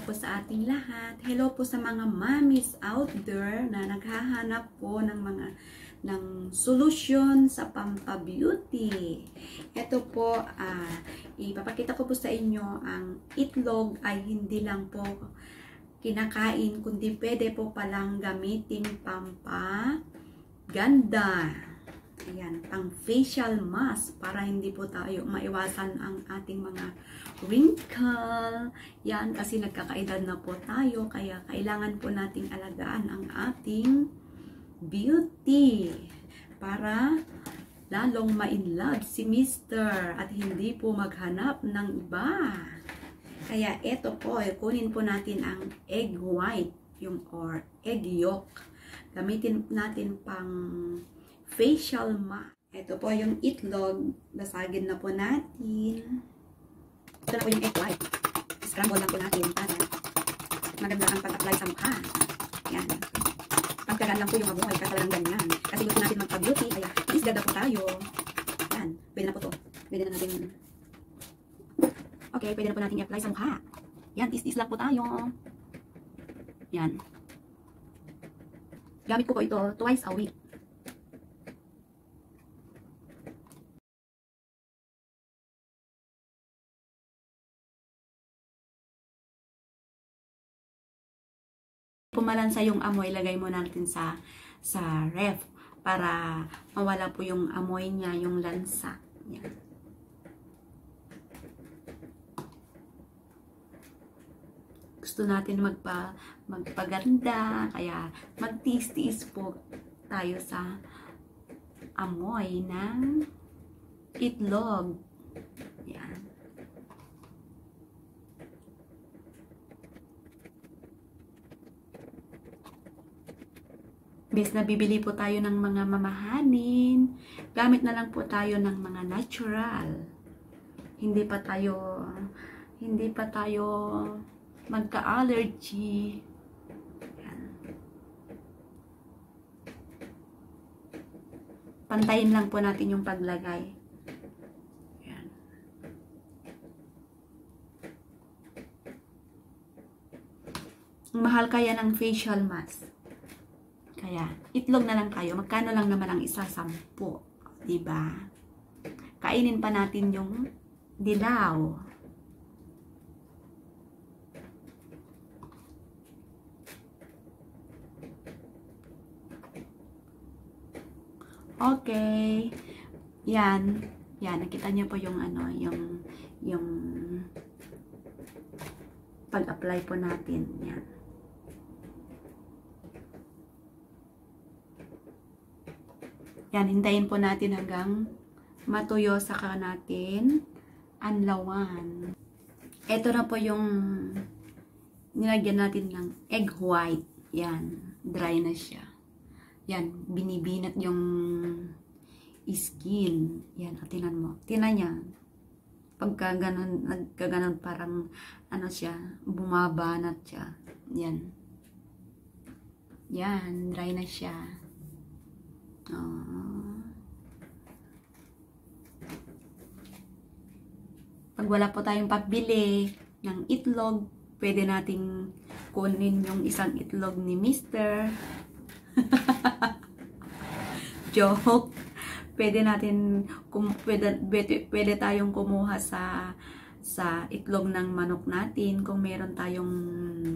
po sa ating lahat. Hello po sa mga mommies out there na naghahanap po ng mga ng solusyon sa pampabeauty. Ito po, uh, ipapakita ko po sa inyo ang itlog ay hindi lang po kinakain, kundi pwede po palang gamitin pampa ganda. Ayan, pang facial mask para hindi po tayo maiwasan ang ating mga wrinkle. Yan, kasi nagkakaedad na po tayo, kaya kailangan po nating alagaan ang ating beauty para lalong ma-inlove si Mr. at hindi po maghanap ng iba. Kaya ito po, eh, kunin po natin ang egg white, yung or egg yolk. Gamitin natin pang facial mask. Ito po yung itlog. Basagin na po natin. Ito na po yung egg white. Scramble lang po natin para maganda ang pag-apply sa mukha. Yan. Pagkagaan lang po yung amoy. Kaya talagang ganyan. Kasi gusto natin magpa-beauty. Kaya isgada po tayo. Yan. Pwede na po to. Pwede na natin Okay, pwede na po natin i-apply sa mukha. Yan, is-is lang po tayo. Yan. Gamit ko po ito twice a week. Pumalansa yung amoy, lagay mo natin sa sa ref para mawala po yung amoy niya, yung lansa. Yan. Gusto natin magpa magpaganda, kaya magtiis-tiis po tayo sa amoy ng itlog. Yan. Bes na bibili po tayo ng mga mamahanin, gamit na lang po tayo ng mga natural. Hindi pa tayo hindi pa tayo magka-allergy. Pantayin lang po natin yung paglagay. Yan. Mahal kaya ng facial mask. Kaya, itlog na lang kayo. Magkano lang naman ang isa? Sampo. Diba? Kainin pa natin yung dilaw. Okay. Yan. Yan. Nakita niyo po yung ano, yung, yung pag-apply po natin. Yan. Yan, hintayin po natin hanggang matuyo saka natin anlawan. Ito na po yung nilagyan natin ng egg white. Yan, dry na siya. Yan, binibinat yung skin. Yan, tinan mo. Tinan niya. Pagka ganun, nagkaganon parang ano siya, bumabanat siya. Yan. Yan, dry na siya. Pag wala po tayong pabili ng itlog, pwede nating kunin yung isang itlog ni Mister. Joke. Pwede natin, kum, pwede, pwede tayong kumuha sa sa itlog ng manok natin kung meron tayong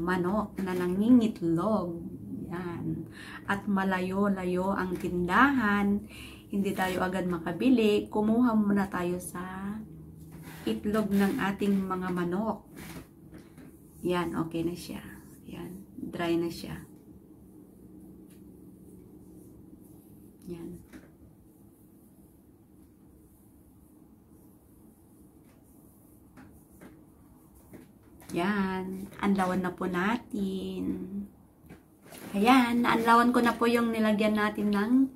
manok na nangingitlog. Yan. At malayo-layo ang tindahan. Hindi tayo agad makabili. Kumuha muna tayo sa itlog ng ating mga manok. Yan, okay na siya. Yan, dry na siya. Yan. Yan, anlawan na po natin. Ayan, naanlawan ko na po yung nilagyan natin ng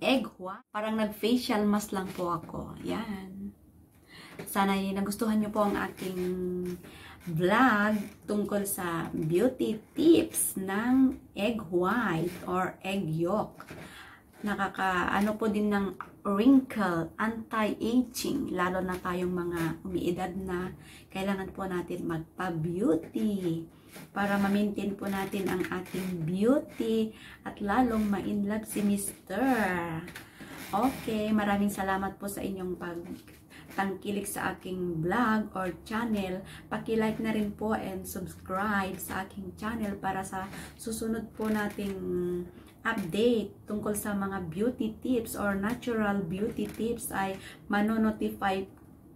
egg white. Parang nag-facial mask lang po ako. Ayan. Sana nagustuhan nyo po ang aking vlog tungkol sa beauty tips ng egg white or egg yolk. Nakaka ano po din ng wrinkle, anti-aging, lalo na tayong mga umiidad na, kailangan po natin magpa-beauty para ma-maintain po natin ang ating beauty at lalong ma-inlove si Mr. Okay, maraming salamat po sa inyong pag tangkilik sa aking vlog or channel. Paki-like na rin po and subscribe sa aking channel para sa susunod po nating update tungkol sa mga beauty tips or natural beauty tips ay manonotify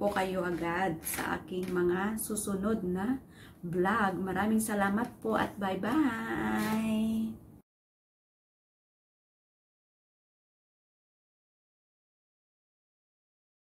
po kayo agad sa aking mga susunod na vlog. Maraming salamat po at bye-bye!